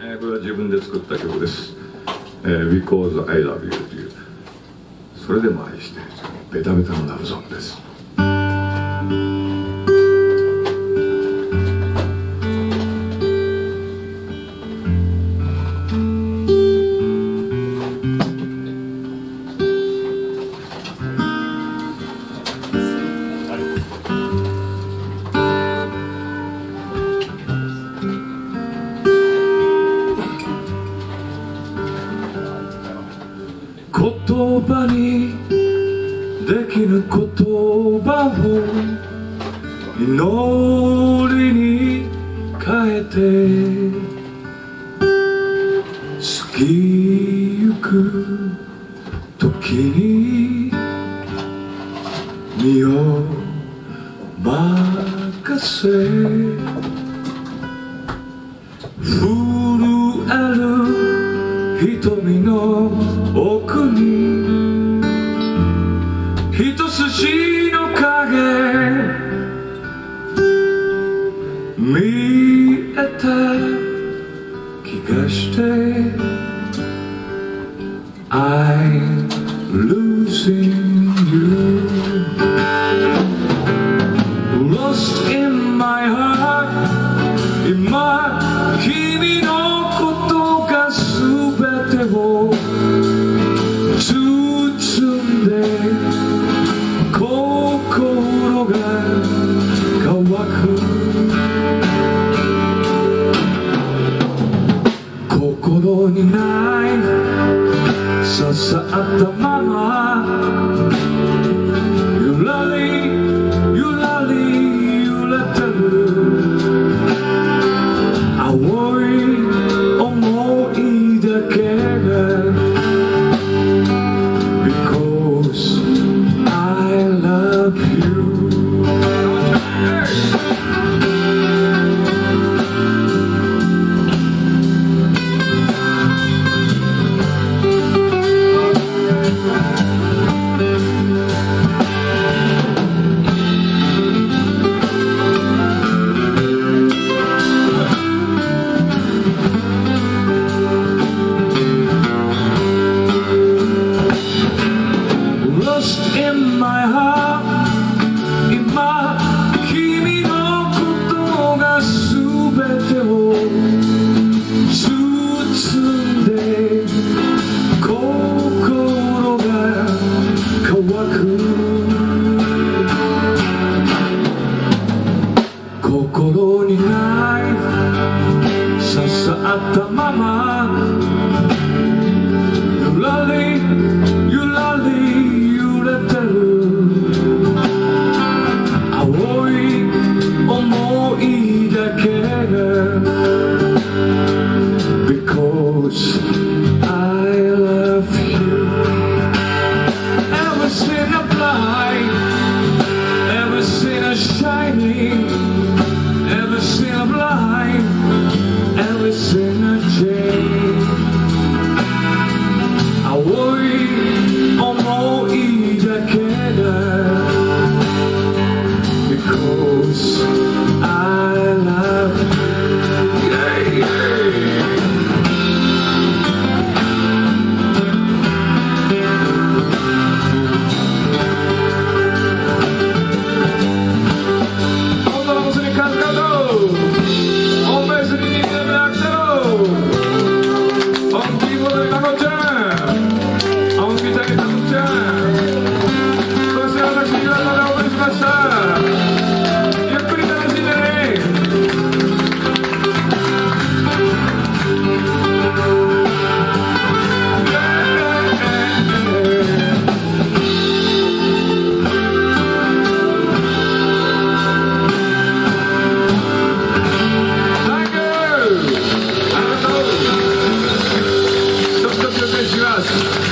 えーこれは自分で作った曲です「えー Because I Love You」という。それでも愛してベタベタのラブソングです。言葉にできぬ言葉を祈りに変えて過ぎゆく時に身を任せ震える瞳の奥に一筋の影見えた気がして I'm losing 心にない刺さったままゆらりゆらり揺れてる青い思いだけが Because I love you 今君のことが全てを you